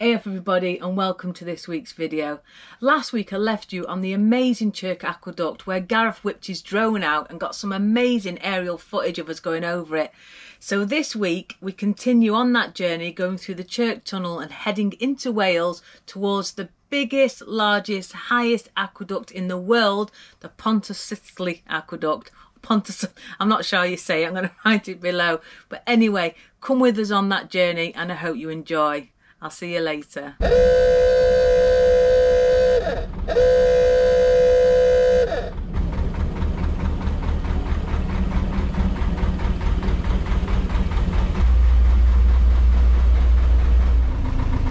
Hey everybody and welcome to this week's video. Last week I left you on the amazing Chirk Aqueduct where Gareth whipped his drone out and got some amazing aerial footage of us going over it. So this week we continue on that journey going through the Chirk Tunnel and heading into Wales towards the biggest, largest, highest aqueduct in the world, the Pontcysyllte Aqueduct. Pontus, I'm not sure how you say it, I'm going to write it below. But anyway, come with us on that journey and I hope you enjoy. I'll see you later.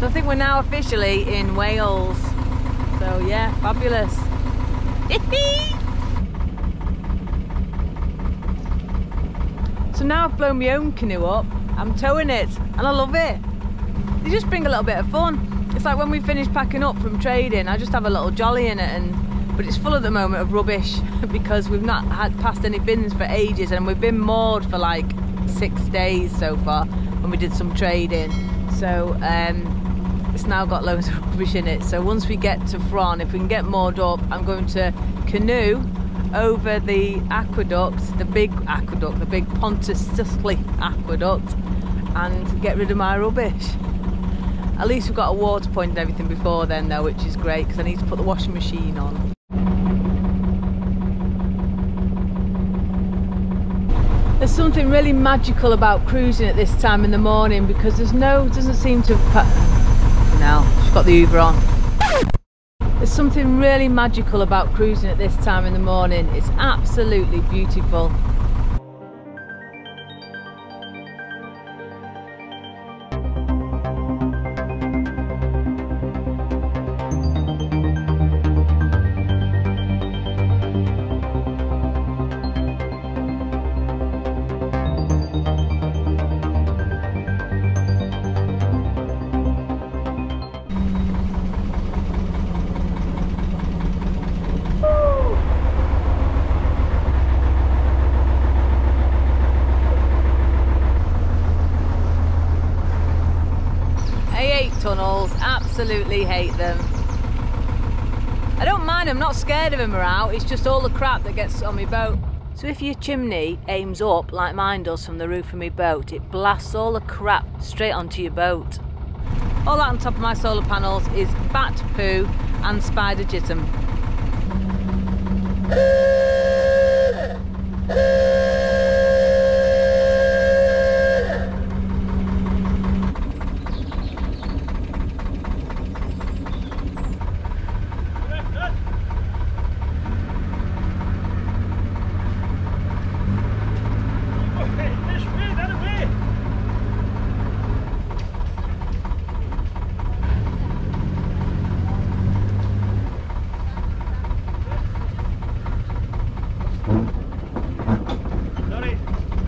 So I think we're now officially in Wales. So yeah, fabulous. So now I've blown my own canoe up. I'm towing it and I love it they just bring a little bit of fun. It's like when we finish packing up from trading, I just have a little jolly in it and but it's full at the moment of rubbish because we've not had passed any bins for ages and we've been moored for like six days so far when we did some trading. So um, it's now got loads of rubbish in it. So once we get to Fron, if we can get moored up, I'm going to canoe over the aqueduct, the big aqueduct, the big Pontcysyllte aqueduct and get rid of my rubbish. At least we've got a water point and everything before then though, which is great because I need to put the washing machine on. There's something really magical about cruising at this time in the morning because there's no, doesn't seem to, now she's got the Uber on. There's something really magical about cruising at this time in the morning. It's absolutely beautiful. Not scared of are out, it's just all the crap that gets on my boat. So if your chimney aims up like mine does from the roof of my boat, it blasts all the crap straight onto your boat. All that on top of my solar panels is bat poo and spider jism.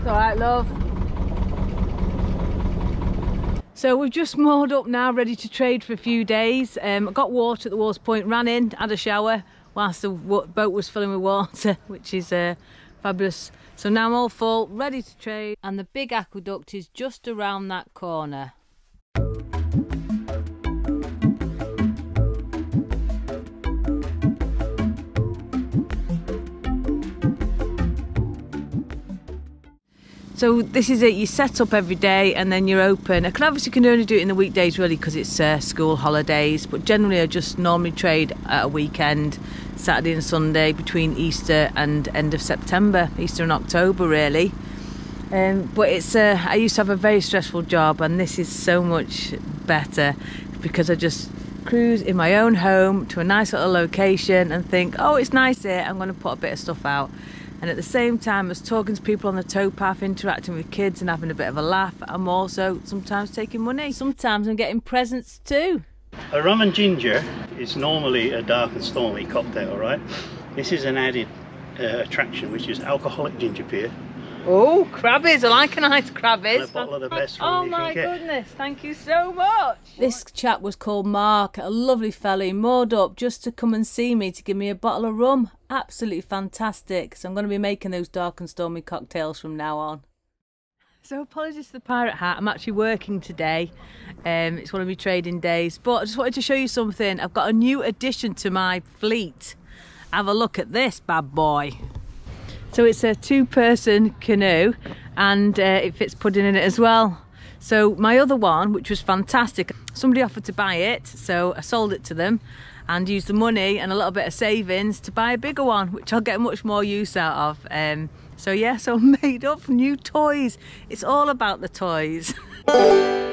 Alright, love. So we've just moored up now, ready to trade for a few days. Um, got water at the water point, ran in, had a shower whilst the boat was filling with water, which is uh, fabulous. So now I'm all full, ready to trade. And the big aqueduct is just around that corner. So this is it, you set up every day and then you're open. I can obviously can only do it in the weekdays really because it's uh, school holidays, but generally I just normally trade at a weekend, Saturday and Sunday between Easter and end of September, Easter and October really. Um, but it's uh, I used to have a very stressful job and this is so much better because I just cruise in my own home to a nice little location and think, oh, it's nice here, I'm going to put a bit of stuff out and at the same time as talking to people on the towpath, interacting with kids and having a bit of a laugh, I'm also sometimes taking money. Sometimes I'm getting presents too. A rum and ginger is normally a dark and stormy cocktail, right? This is an added uh, attraction, which is alcoholic ginger beer Oh, crabbies. I like a nice crabbies. a bottle of the best Oh my goodness, thank you so much. This chap was called Mark, a lovely fellow. He moored up just to come and see me to give me a bottle of rum. Absolutely fantastic. So I'm going to be making those dark and stormy cocktails from now on. So apologies to the pirate hat. I'm actually working today. Um, it's one of my trading days. But I just wanted to show you something. I've got a new addition to my fleet. Have a look at this bad boy. So it's a two-person canoe and uh, it fits pudding in it as well. So my other one, which was fantastic, somebody offered to buy it, so I sold it to them and used the money and a little bit of savings to buy a bigger one, which I'll get much more use out of. Um, so yeah, so made up new toys. It's all about the toys.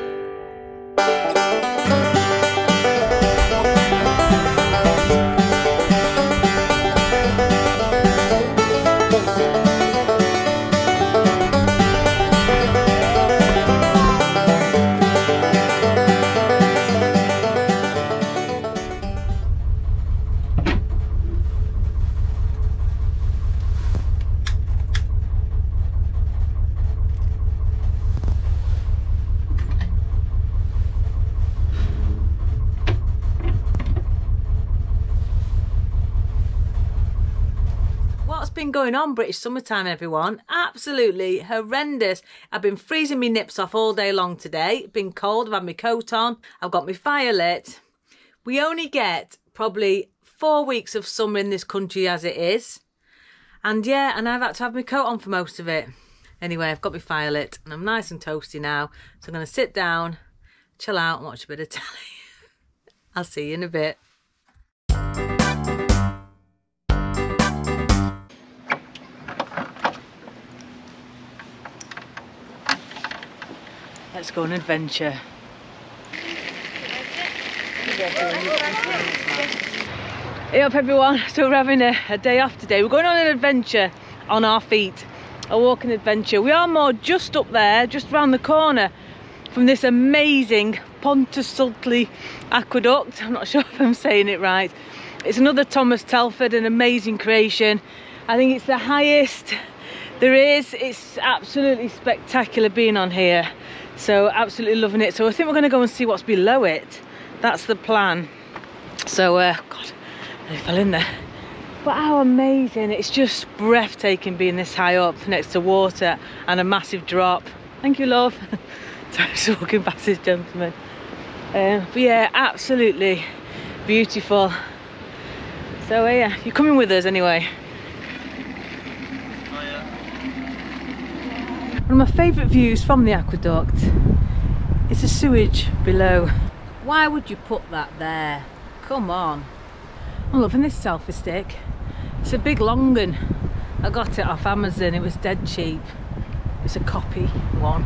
going on British summertime, everyone? Absolutely horrendous. I've been freezing my nips off all day long today. been cold, I've had my coat on, I've got my fire lit. We only get probably four weeks of summer in this country as it is. And yeah, and I've had to have my coat on for most of it. Anyway, I've got my fire lit and I'm nice and toasty now. So I'm going to sit down, chill out and watch a bit of telly. I'll see you in a bit. Let's go on an adventure. Hey up everyone, so we're having a, a, day off today. We're going on an adventure on our feet, a walking adventure. We are more just up there, just around the corner from this amazing Pontysultli aqueduct. I'm not sure if I'm saying it right. It's another Thomas Telford, an amazing creation. I think it's the highest there is. It's absolutely spectacular being on here. So absolutely loving it. So I think we're going to go and see what's below it. That's the plan. So, uh, God, I fell in there. But how amazing. It's just breathtaking being this high up next to water and a massive drop. Thank you, love. so I'm just walking past this gentleman. Um, but yeah, absolutely beautiful. So uh, yeah, you're coming with us anyway. One of my favourite views from the aqueduct is the sewage below. Why would you put that there? Come on. I'm loving this selfie stick. It's a big long one. I got it off Amazon, it was dead cheap. It's a copy one.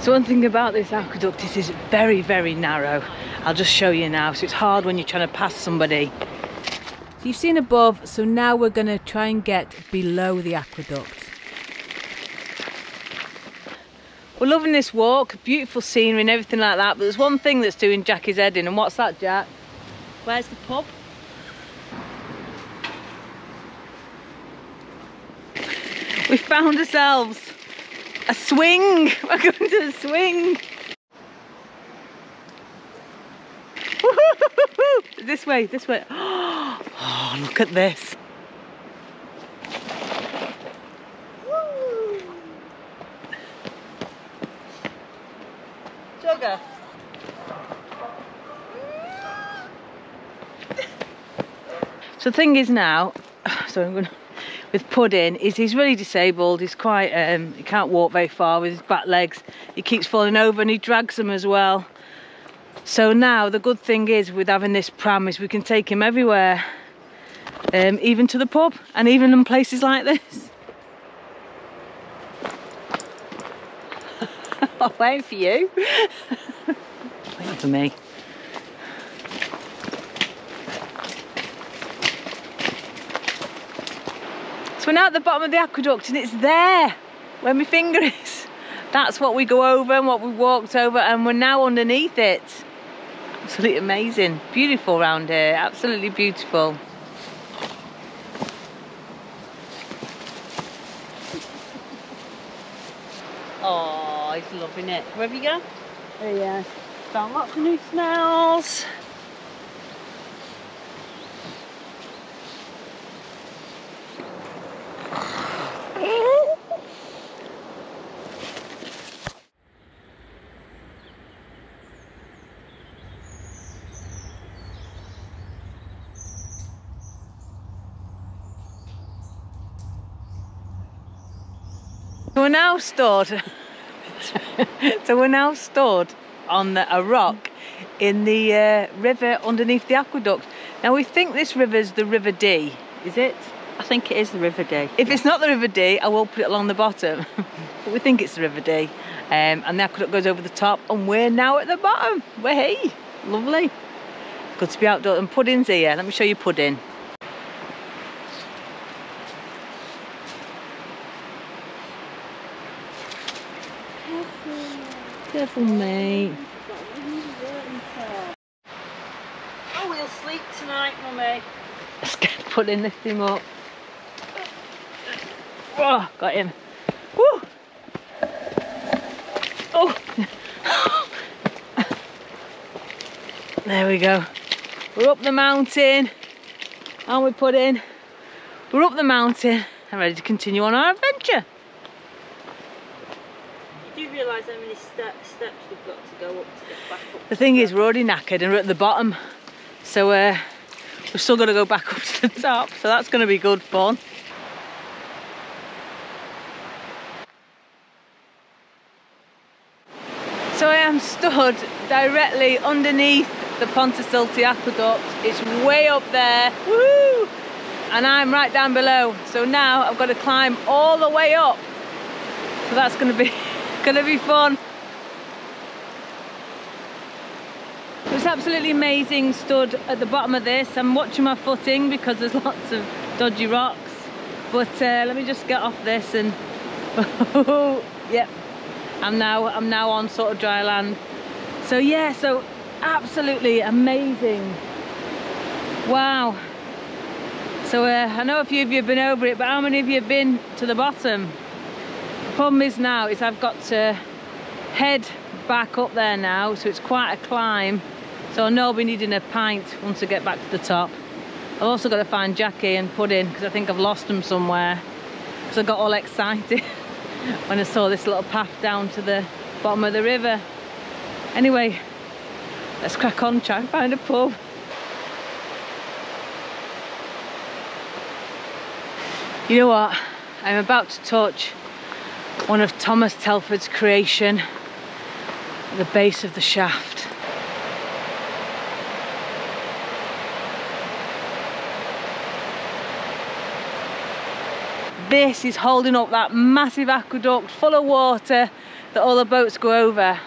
So one thing about this aqueduct is it's very, very narrow. I'll just show you now. So it's hard when you're trying to pass somebody. So you've seen above, so now we're going to try and get below the aqueduct. We're loving this walk, beautiful scenery and everything like that, but there's one thing that's doing Jackie's head in, and what's that, Jack? Where's the pub? We found ourselves a swing. We're going to the swing. this way, this way. Oh, look at this. So the thing is now, so I'm going with Pudding, is he's really disabled. He's quite, um, he can't walk very far with his back legs. He keeps falling over and he drags them as well. So now the good thing is with having this pram is we can take him everywhere, um, even to the pub and even in places like this. I'm waiting for you. waiting for me. So we're now at the bottom of the aqueduct and it's there where my finger is. That's what we go over and what we walked over and we're now underneath it. Absolutely amazing. Beautiful around here, absolutely beautiful. Oh, he's loving it. Where have you go? Oh yeah. Found lots of new smells. Now stored. so we're now stored on a rock in the uh, river underneath the aqueduct. Now we think this river's the River Dee, is it? I think it is the River Dee. If it's not the River Dee, I will put it along the bottom. but we think it's the River Dee. Um, and the aqueduct goes over the top and we're now at the bottom. We're here. lovely. Good to be outdoors. And pudding's here. Let me show you pudding. Careful, mate. Oh, we'll sleep tonight, mummy. Let's get pudding, lift him up. Oh, got him. Woo! Oh! there we go. We're up the mountain. Aren't we, Pudding? We're up the mountain and ready to continue on our adventure. You do realise how many ste steps we've got to go up to get back up? The thing is, we're already knackered and we're at the bottom. So uh, we've still got to go back up to the top. So that's going to be good fun. So I am stood directly underneath the Pontysilty Aqueduct. It's way up there, woo! And I'm right down below. So now I've got to climb all the way up. So that's gonna be, gonna be fun. It was absolutely amazing stood at the bottom of this. I'm watching my footing because there's lots of dodgy rocks. But uh, let me just get off this and, yep, I'm now I'm now on sort of dry land. So yeah, so absolutely amazing. Wow. So uh, I know a few of you have been over it, but how many of you have been to the bottom? Problem is now is I've got to head back up there now, so it's quite a climb. So I know I'll be needing a pint once I get back to the top. I've also got to find Jackie and Pudding because I think I've lost them somewhere. Because I got all excited. when I saw this little path down to the bottom of the river. Anyway, let's crack on, try and find a pub. You know what? I'm about to touch one of Thomas Telford's creation at the base of the shaft. this is holding up that massive aqueduct full of water that all the boats go over.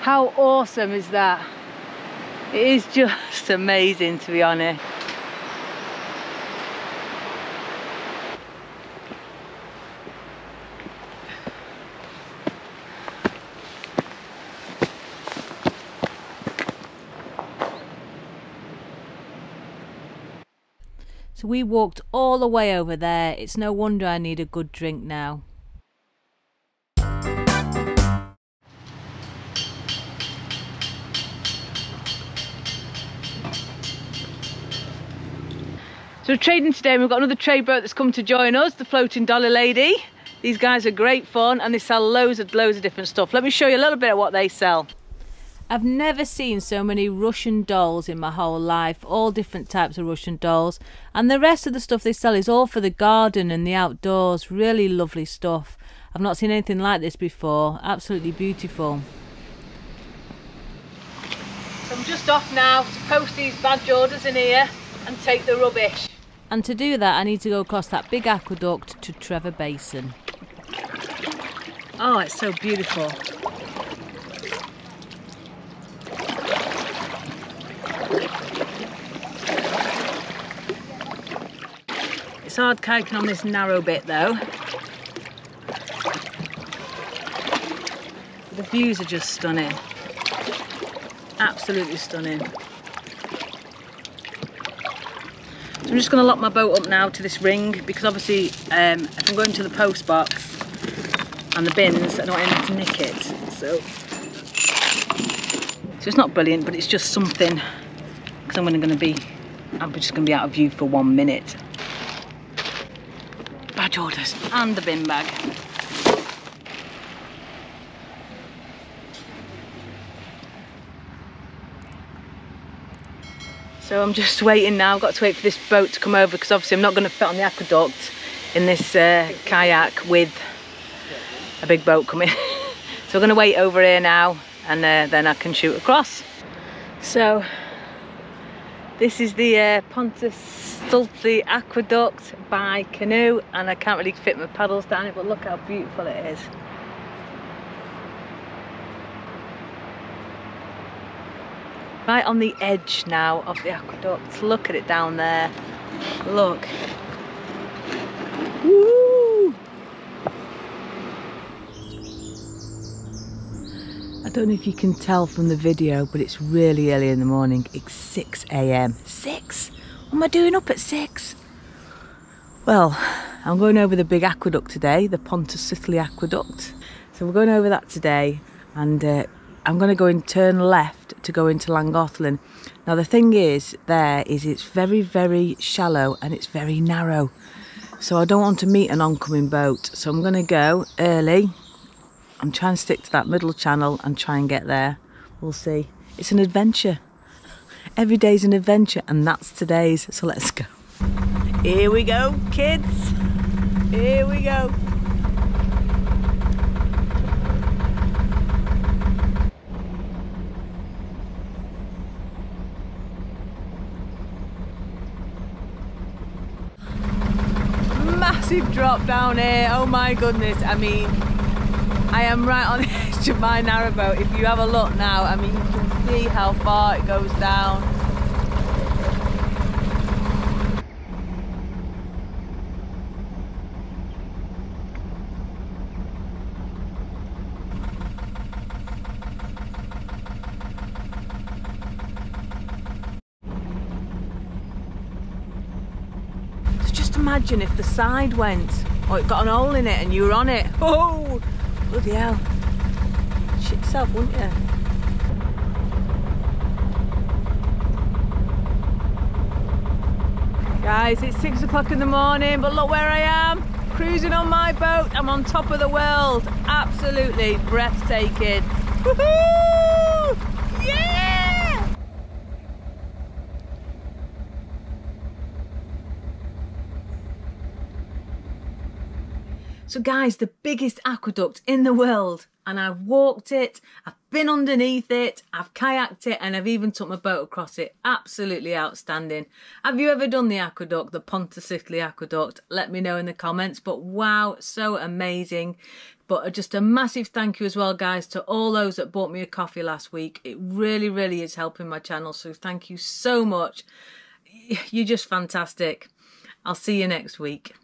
How awesome is that? It is just amazing to be honest. So we walked all the way over there. It's no wonder I need a good drink now. So we're trading today and we've got another trade boat that's come to join us, the Floating Dolly Lady. These guys are great fun and they sell loads of loads of different stuff. Let me show you a little bit of what they sell. I've never seen so many Russian dolls in my whole life, all different types of Russian dolls. And the rest of the stuff they sell is all for the garden and the outdoors. Really lovely stuff. I've not seen anything like this before. Absolutely beautiful. So I'm just off now to post these badge orders in here and take the rubbish. And to do that I need to go across that big aqueduct to Trevor Basin. Oh, it's so beautiful. Hard kayaking on this narrow bit though. The views are just stunning. Absolutely stunning. So I'm just going to lock my boat up now to this ring because obviously um, if I'm going to the post box and the bins, I don't want to nick it. So, so it's not brilliant, but it's just something because I'm only going to be, I'm just going to be out of view for one minute badge orders and the bin bag. So I'm just waiting now, I've got to wait for this boat to come over because obviously I'm not going to fit on the aqueduct in this uh, kayak with a big boat coming. so we're going to wait over here now and uh, then I can shoot across. So this is the uh, Pontus Stultli Aqueduct by canoe and I can't really fit my paddles down it but look how beautiful it is. Right on the edge now of the aqueduct. Look at it down there. Look. Woo! I don't know if you can tell from the video, but it's really early in the morning. It's 6 a.m. 6? What am I doing up at 6? Well, I'm going over the big aqueduct today, the Pontus Stultli Aqueduct. So we're going over that today and uh, I'm going to go and turn left to go into Llangollen. Now the thing is there is it's very very shallow and it's very narrow. So I don't want to meet an oncoming boat. So I'm going to go early. I'm trying to stick to that middle channel and try and get there. We'll see. It's an adventure. Every day's an adventure and that's today's. So let's go. Here we go kids. Here we go. massive drop down here. Oh my goodness. I mean, I am right on the edge of my narrowboat. If you have a look now, I mean, you can see how far it goes down. just imagine if the side went or it got an hole in it and you were on it. Oh, bloody hell. Shit yourself, wouldn't you? Guys, it's six o'clock in the morning, but look where I am. Cruising on my boat. I'm on top of the world. Absolutely breathtaking. Woohoo! Yeah! So guys, the biggest aqueduct in the world and I've walked it, I've been underneath it, I've kayaked it and I've even took my boat across it. Absolutely outstanding. Have you ever done the aqueduct, the Stultli Aqueduct? Let me know in the comments. But wow, so amazing. But just a massive thank you as well, guys, to all those that bought me a coffee last week. It really, really is helping my channel. So thank you so much. You're just fantastic. I'll see you next week.